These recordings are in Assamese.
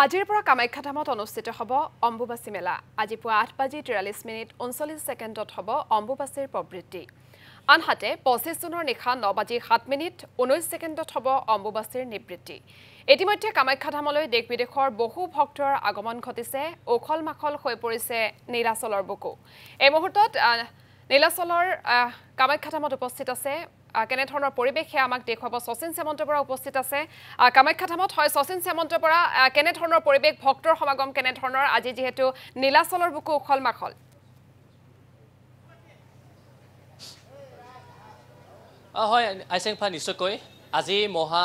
আজিৰ পৰা কামাখ্যা ধামত অনুষ্ঠিত হ'ব অম্বুবাচী মেলা। আজি পুৱা আঠ বাজি তিৰাল্লিছ মিনিট ঊনচল্লিছ ছেকেণ্ডত হ'ব অম্বুবাচীৰ প্ৰবৃত্তি। আনহাতে পঁচিছ জুনৰ নিশা ন বাজি সাত মিনিট ঊনৈছ ছেকেণ্ডত হ'ব অম্বুবাচীৰ নিবৃত্তি। ইতিমধ্যে কামাখ্যা ধামলৈ দেশ বিদেশৰ বহু ভক্তৰ আগমন ঘটিছে উখল মাখল হৈ পৰিছে নীলাচলৰ বুকু। এই মুহূৰ্তত নীলাচলৰ কামাখ্যা ধামত উপস্থিত আছে কেনেধৰণৰ পৰিৱেশ আমাক দেখুৱাব? শচীন চেমন্তৰ পৰা উপস্থিত আছে। কামাখ্যা ধামত হয় শচীন চেমন্তৰ পৰা কেনেধৰণৰ পৰিৱেশ? ভক্তৰ সমাগম কেনেধৰণৰ? আজি যিহেতু নীলাচলৰ বুকু উখল মাখল। হয় আইচেংফা নিশ্চয়কৈ। আজি মহা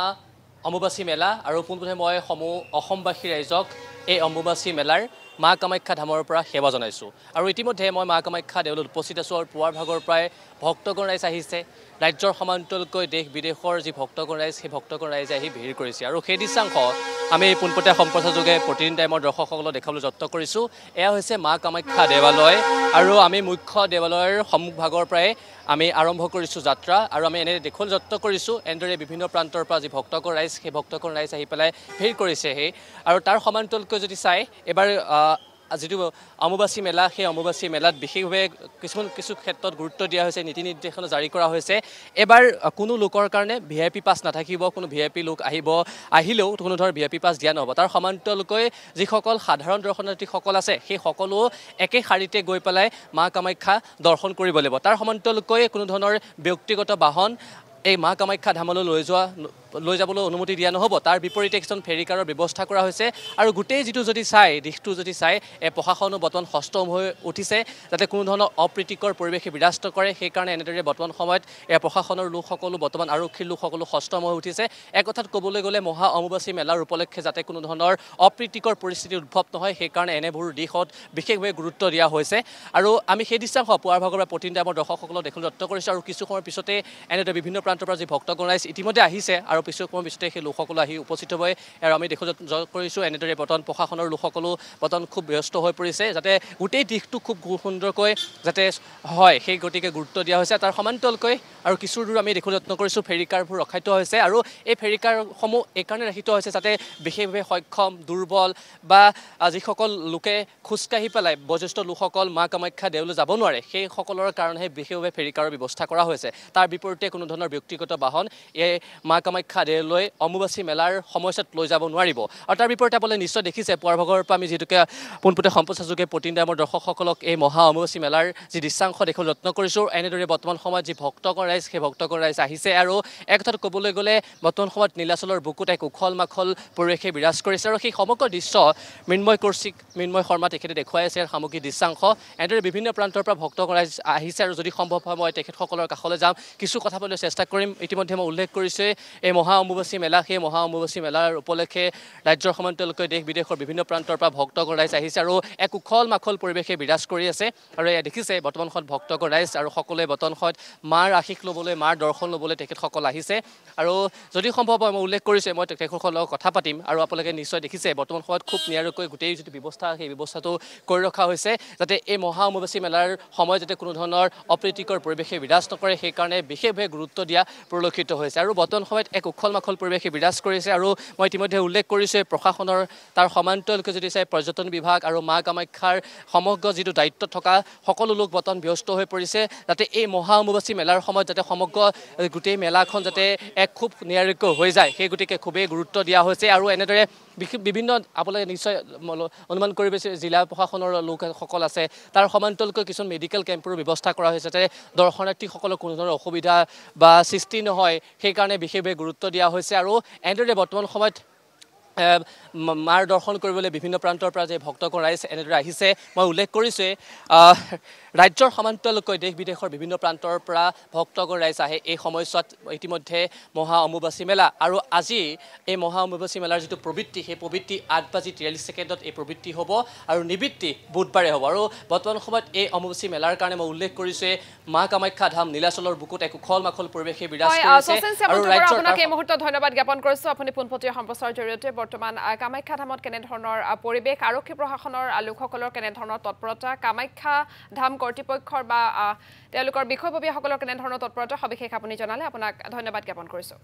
অম্বুবাচী মেলা আৰু পোনপ্ৰথমে মই সমূহ অসমবাসী ৰাইজক এই অম্বুবাচী মেলাৰ মা কামাখ্যা ধামৰ পৰা সেৱা জনাইছোঁ। আৰু ইতিমধ্যে মই মা কামাখ্যা দেউলত উপস্থিত আছোঁ আৰু পুৱাৰ ভাগৰ পৰাই ভক্তগণ ৰাইজ আহিছে। ৰাজ্যৰ সমান্তৰালকৈ দেশ বিদেশৰ যি ভক্তগণ ৰাইজ সেই ভক্তগণ ৰাইজে আহি ভিৰ কৰিছে। আৰু সেই দৃশ্যাংশ আমি পোনপটীয়া সম্প্ৰচাৰ যোগে প্ৰতিদিন টাইমৰ দৰ্শকসকলক দেখাবলৈ যত্ন কৰিছোঁ। এয়া হৈছে মা কামাখ্যা দেৱালয় আৰু আমি মুখ্য দেৱালয়ৰ সন্মুখভাগৰ পৰাই আমি আৰম্ভ কৰিছোঁ যাত্ৰা। আৰু আমি এনে দেখুৱাবলৈ যত্ন কৰিছোঁ এনেদৰে বিভিন্ন প্ৰান্তৰ পৰা যি ভক্তগণ ৰাইজ সেই ভক্তগণ ৰাইজ আহি পেলাই ভিৰ কৰিছেহি। আৰু তাৰ সমান্তৰালকৈ যদি চাই এবাৰ যিটো অম্বুবাচী মেলা সেই অম্বুবাচী মেলাত বিশেষভাৱে কিছুমান কিছু ক্ষেত্ৰত গুৰুত্ব দিয়া হৈছে নীতি নিৰ্দেশনা জাৰি কৰা হৈছে। এবাৰ কোনো লোকৰ কাৰণে ভি আই পি পাছ নাথাকিব কোনো ভি আই পি লোক আহিব আহিলেও কোনো ধৰণৰ ভি আই পি পাছ দিয়া নহ'ব। তাৰ সমান্তৰালকৈ যিসকল সাধাৰণ দৰ্শনাৰ্থীসকল আছে সেই সকলো একে শাৰীতে গৈ পেলাই মা কামাখ্যা দৰ্শন কৰিব লাগিব। তাৰ সমান্তৰালকৈ কোনো ধৰণৰ ব্যক্তিগত বাহন এই মা কামাখ্যা ধামলৈ লৈ যোৱা লৈ যাবলৈ অনুমতি দিয়া নহ'ব। তাৰ বিপৰীতে কিছুমান ফেৰিকাৰৰ ব্যৱস্থা কৰা হৈছে। আৰু গোটেই যিটো যদি চাই দিশটো যদি চাই এই প্ৰশাসনো বৰ্তমান সষ্টম হৈ উঠিছে যাতে কোনো ধৰণৰ অপ্ৰীতিকৰ পৰিৱেশে বিৰাস্ত কৰে সেইকাৰণে এনেদৰে বৰ্তমান সময়ত এই প্ৰশাসনৰ লোকসকলো বৰ্তমান আৰক্ষীৰ লোকসকলো সষ্টম হৈ উঠিছে। এক কথাত ক'বলৈ গ'লে মহা অম্বুবাচী মেলাৰ উপলক্ষে যাতে কোনো ধৰণৰ অপ্ৰীতিকৰ পৰিস্থিতি উদ্ভৱ নহয় সেইকাৰণে এনেবোৰ দিশত বিশেষভাৱে গুৰুত্ব দিয়া হৈছে। আৰু আমি সেই দৃশ্যাংশ পুৱাৰ ভাগৰ পৰা প্ৰতিনিধি আমাৰ দৰ্শকসকলক দেখিবলৈ যত্ন কৰিছোঁ। আৰু কিছু সময়ৰ পিছতে এনেদৰে বিভিন্ন প্ৰান্তৰ পৰা যি ভক্তগণ ৰাইজ ইতিমধ্যে আহিছে আৰু কিছু সময়ৰ পিছতে সেই লোকসকলো আহি উপস্থিত হৈ আৰু আমি দেখো কৰিছোঁ এনেদৰে বৰ্তমান প্ৰশাসনৰ লোকসকলো বৰ্তমান খুব ব্যস্ত হৈ পৰিছে যাতে গোটেই দিশটো খুব সুন্দৰকৈ যাতে হয় সেই গতিকে গুৰুত্ব দিয়া হৈছে। তাৰ সমান্তৰালকৈ আৰু কিছু দূৰ আমি দেখো যত্ন কৰিছোঁ ফেৰিকাৰবোৰ ৰখাই থোৱা হৈছে আৰু এই ফেৰিকাৰসমূহ এইকাৰণে ৰাখি থোৱা হৈছে যাতে বিশেষভাৱে সক্ষম দুৰ্বল বা যিসকল লোকে খোজকাঢ়ি পেলাই বয়োজ্যেষ্ঠ লোকসকল মা কামাখ্যা দেউলৈ যাব নোৱাৰে সেইসকলৰ কাৰণেহে বিশেষভাৱে ফেৰিকাৰৰ ব্যৱস্থা কৰা হৈছে। তাৰ বিপৰীতে কোনো ধৰণৰ ব্যক্তিগত বাহন এই মা কামাখ্যা দেউলৈ অম্বুবাচী মেলাৰ সময়ছোৱাত লৈ যাব নোৱাৰিব। আৰু তাৰ বিপৰীতে আপোনালোকে নিশ্চয় দেখিছে পুৱাৰ ভাগৰ পৰা আমি যিহেতুকে পোনপটীয়া সম্প্ৰচাৰযোগে প্ৰতিনিধি আমাৰ দৰ্শকসকলক এই মহা অম্বুবাচী মেলাৰ যি দৃশ্যাংশ দেখিবলৈ যত্ন কৰিছোঁ এনেদৰে বৰ্তমান সময়ত যি ভক্তগণ ৰাইজ সেই ভক্তগণ ৰাইজ আহিছে আৰু এক কথাত ক'বলৈ গ'লে বৰ্তমান সময়ত নীলাচলৰ বুকুত এক উখল মাখল পৰিৱেশে বিৰাজ কৰিছে আৰু সেই সমগ্ৰ দৃশ্য মৃন্ময় কৌশিক মৃন্ময় শৰ্মা তেখেতে দেখুৱাই আছে সামগ্ৰিক দৃশ্যাংশ। এনেদৰে বিভিন্ন প্ৰান্তৰ পৰা ভক্তগণ ৰাইজ আহিছে আৰু যদি সম্ভৱ হয় মই তেখেতসকলৰ কাষলৈ যাম। কিছু কথা পাতিবলৈ চেষ্টা কৰিম। ইতিমধ্যে মই উল্লেখ কৰিছোঁৱেই এই মহা অম্বুবাচী মেলা সেই মহা অম্বুবাচী মেলাৰ উপলক্ষে ৰাজ্যৰ সমান্তৰালকৈ দেশ বিদেশৰ বিভিন্ন প্ৰান্তৰ পৰা ভক্তগণ ৰাইজ আহিছে আৰু এক উখল মাখল পৰিৱেশে বিৰাজ কৰি আছে। আৰু এয়া দেখিছে বৰ্তমান সময়ত ভক্তগণ ৰাইজ আৰু সকলোৱে বৰ্তমান সময়ত মাৰ আশীষ ল'বলৈ মাৰ দৰ্শন ল'বলৈ তেখেতসকল আহিছে। আৰু যদি সম্ভৱ হয় মই উল্লেখ কৰিছোঁ মই তেখেতসকলৰ কথা পাতিম আৰু আপোনালোকে নিশ্চয় দেখিছে বৰ্তমান সময়ত খুব নিয়াৰকৈ গোটেই যিটো ব্যৱস্থা সেই ব্যৱস্থাটো কৰি ৰখা হৈছে যাতে এই মহা অম্বুবাচী মেলাৰ সময়ত যাতে কোনো ধৰণৰ অপ্ৰীতিকৰ পৰিৱেশে বিৰাজ নকৰে সেইকাৰণে বিশেষভাৱে গুৰুত্ব দিয়া পৰিলক্ষিত হৈছে। আৰু বৰ্তমান সময়ত এক উখল মাখল পৰিৱেশে বিৰাজ কৰিছে আৰু মই ইতিমধ্যে উল্লেখ কৰিছোঁ প্ৰশাসনৰ তাৰ সমান্তৰালকৈ যদি চাই পৰ্যটন বিভাগ আৰু মা কামাখ্যাৰ সমগ্ৰ যিটো দায়িত্ব থকা সকলো লোক বৰ্তমান ব্যস্ত হৈ পৰিছে। যাতে এই মহা অম্বুবাচী মেলাৰ সময়ত যাতে সমগ্ৰ গোটেই মেলাখন যাতে এক খুব নিয়াৰিকৈ হৈ যায় সেই গতিকে খুবেই গুৰুত্ব দিয়া হৈছে। আৰু এনেদৰে বিভিন্ন আপোনালোকে নিশ্চয় অনুমান কৰিব জিলা প্ৰশাসনৰ লোকসকল আছে। তাৰ সমান্তৰালকৈ কিছুমান মেডিকেল কেম্পৰো ব্যৱস্থা কৰা হৈছে। যাতে দৰ্শনাৰ্থীসকলৰ কোনো ধৰণৰ অসুবিধা বা সৃষ্টি নহয়। সেইকাৰণে বিশেষভাৱে গুৰুত্ব দিয়া হৈছে। আৰু এনেদৰে বৰ্তমান সময়ত মাৰ দৰ্শন কৰিবলৈ বিভিন্ন প্ৰান্তৰ পৰা যে ভক্তগণ ৰাইজ এনেদৰে আহিছে মই উল্লেখ কৰিছোঁৱেই। ৰাজ্যৰ সমান্তৰালকৈ দেশ বিদেশৰ বিভিন্ন প্ৰান্তৰ পৰা ভক্তগণ ৰাইজ আহে। এই সময়ছোৱাত ইতিমধ্যে মহা অম্বুবাচী মেলা। আৰু আজি এই মহা অম্বুবাচী মেলাৰ যিটো প্ৰবৃত্তি সেই প্ৰবৃত্তি আঠ বাজি তিয়াল্লিছ ছেকেণ্ডত এই প্ৰবৃত্তি হ'ব আৰু নিবৃত্তি বুধবাৰে হ'ব। আৰু বৰ্তমান সময়ত এই অম্বুবাচী মেলাৰ কাৰণে মই উল্লেখ কৰিছোঁৱে মা কামাখ্যা ধাম নীলাচলৰ বুকুত এক উখল মাখল পৰিৱেশে বিৰাজ আপোনাক এই মুহূৰ্তত ধন্যবাদ জ্ঞাপন কৰিছোঁ। আপুনি পোনপটীয়া সম্প্ৰচাৰৰ জৰিয়তে বৰ্তমান কামাখ্যা ধামত কেনেধৰণৰ পৰিৱেশ আৰক্ষী প্ৰশাসনৰ লোকসকলৰ কেনেধৰণৰ তৎপৰতা কামাখ্যা ধাম কৰ্তৃপক্ষৰ বা তেওঁলোকৰ বিষয়ববীয়াসকলৰ কেনেধৰণৰ তৎপৰতা সবিশেষ আপুনি জনালে। আপোনাক ধন্যবাদ জ্ঞাপন কৰিছোঁ।